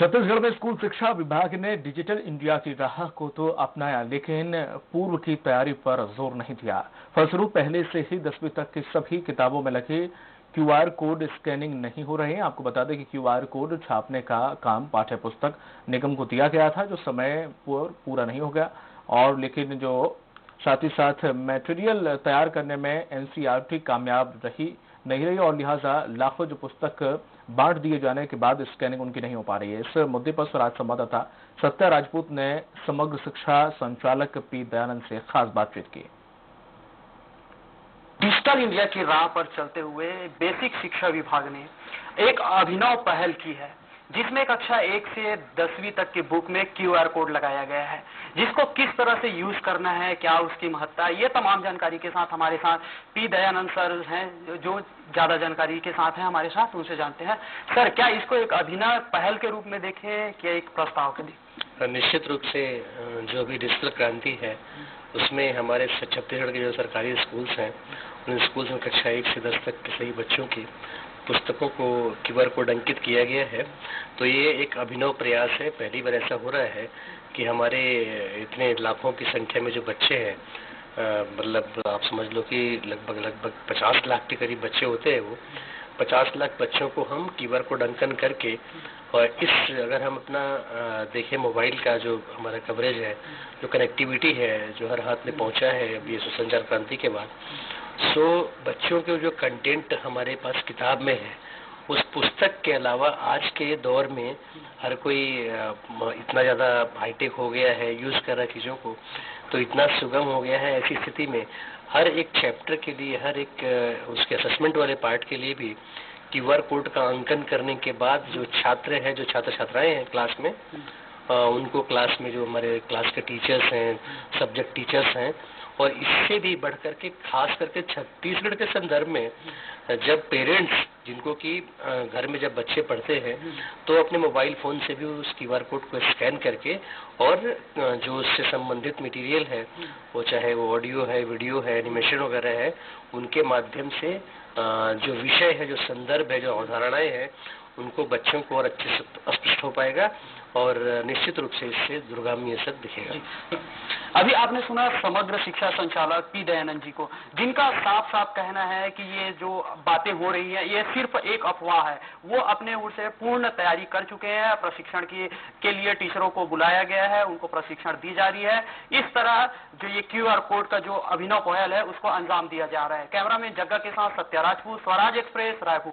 छत्तीसगढ़ में स्कूल शिक्षा विभाग ने डिजिटल इंडिया की राह को तो अपनाया, लेकिन पूर्व की तैयारी पर ज़ोर नहीं दिया। फलस्वरूप, पहले से ही दसवीं तक की सभी किताबों में लगे क्यूआर कोड स्कैनिंग नहीं हो रहे हैं। आपको बता दें कि क्यूआर कोड छापने का काम पाठ्य पुस्तक निगम को दिया गया था, जो समय पर पूरा नहीं हो गया। और लेकिन जो साथ ही साथ मटेरियल तैयार करने में एनसीईआरटी कामयाब रही नहीं रही और लिहाजा लाखों जो पुस्तक बांट दिए जाने के बाद स्कैनिंग उनकी नहीं हो पा रही है। इस मुद्दे पर स्वराज संवाददाता सत्या राजपूत ने समग्र शिक्षा संचालक पी दयानंद से खास बातचीत की। डिजिटल इंडिया की राह पर चलते हुए बेसिक शिक्षा विभाग ने एक अभिनव पहल की है। जिसमें कक्षा एक से दसवीं तक की बुक में क्यू आर कोड लगाया गया है। जिसको किस तरह से यूज़ करना है, क्या उसकी महत्ता, ये तमाम जानकारी के साथ हमारे साथ पी दयानंद सर हैं, जो ज़्यादा जानकारी के साथ हैं हमारे साथ, उनसे जानते हैं। सर, क्या इसको एक अभिनव पहल के रूप में देखें, क्या एक प्रस्ताव के लिए? निश्चित रूप से जो भी डिजिटल क्रांति है उसमें हमारे छत्तीसगढ़ के जो सरकारी स्कूल्स हैं, उन स्कूल्स में कक्षा एक से दस तक के सही बच्चों की पुस्तकों को, क्यूआर कोड अंकित किया गया है। तो ये एक अभिनव प्रयास है। पहली बार ऐसा हो रहा है कि हमारे इतने लाखों की संख्या में जो बच्चे हैं मतलब आप समझ लो कि लगभग लगभग पचास लाख के करीब बच्चे होते हैं वो। पचास लाख बच्चों को हम क्यूआर को डंकन करके और इस अगर हम अपना देखें मोबाइल का जो हमारा कवरेज है, जो कनेक्टिविटी है, जो हर हाथ में पहुँचा है अभी संचार क्रांति के बाद, सो बच्चों के जो कंटेंट हमारे पास किताब में है, उस पुस्तक के अलावा आज के दौर में हर कोई इतना ज़्यादा हाईटेक हो गया है यूज़ कर रहा है चीज़ों को तो इतना सुगम हो गया है ऐसी स्थिति में हर एक चैप्टर के लिए हर एक उसके असेसमेंट वाले पार्ट के लिए भी क्यूआर कोड का अंकन करने के बाद जो छात्र हैं जो छात्र छात्राएँ हैं क्लास में आ, उनको क्लास में जो हमारे क्लास के टीचर्स हैं सब्जेक्ट टीचर्स हैं और इससे भी बढ़ करके खास करके छत्तीसगढ़ के संदर्भ में जब पेरेंट्स जिनको कि घर में जब बच्चे पढ़ते हैं तो अपने मोबाइल फ़ोन से भी उस क्यू आर कोड को स्कैन करके और जो उससे संबंधित मटेरियल है वो चाहे वो ऑडियो है वीडियो है एनिमेशन वगैरह है उनके माध्यम से जो विषय है, जो संदर्भ है, जो अवधारणाएँ हैं, उनको बच्चों को और अच्छे से स्पष्ट हो पाएगा और निश्चित रूप से इससे दुर्गामी असर दिखेगा। अभी आपने सुना समग्र शिक्षा संचालक पी दयानंद जी को, जिनका साफ़ साफ़ कहना है कि ये जो बातें हो रही है, ये सिर्फ़ एक अफवाह है। वो अपने ओर से पूर्ण तैयारी कर चुके हैं, प्रशिक्षण की, के लिए टीचरों को बुलाया गया है, उनको प्रशिक्षण दी जा रही है। इस तरह जो ये क्यू आर कोड का जो अभिनव पहल है, उसको अंजाम दिया जा रहा है। कैमरा में जगह के साथ सत्या राजपूत स्वराज एक्सप्रेस रायपुर।